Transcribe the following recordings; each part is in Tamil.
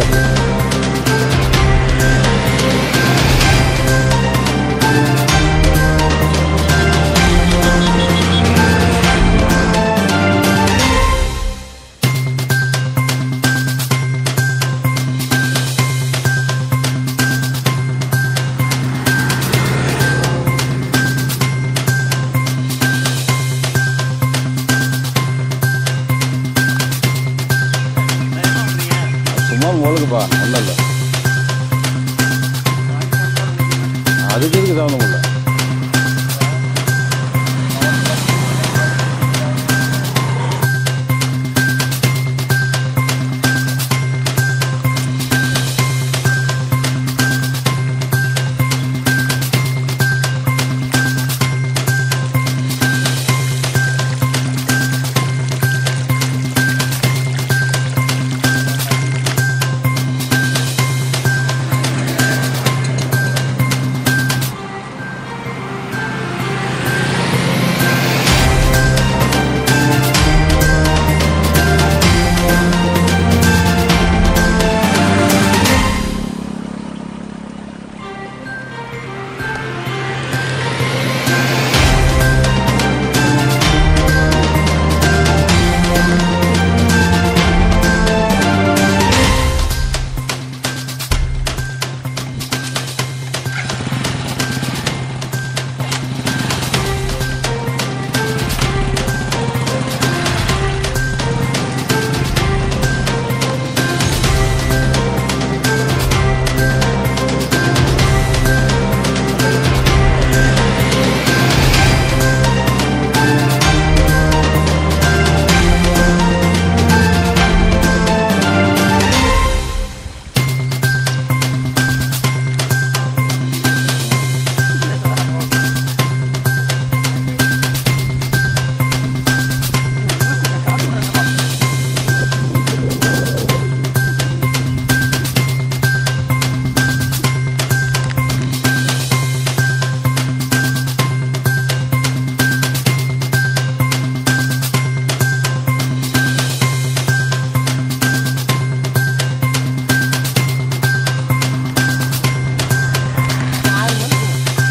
Thank you. சும்மா முழுக்குப்பா ஒன்றும் இல்லை அதுக்கு எதுக்கு தகுந்த முடியல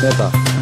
要的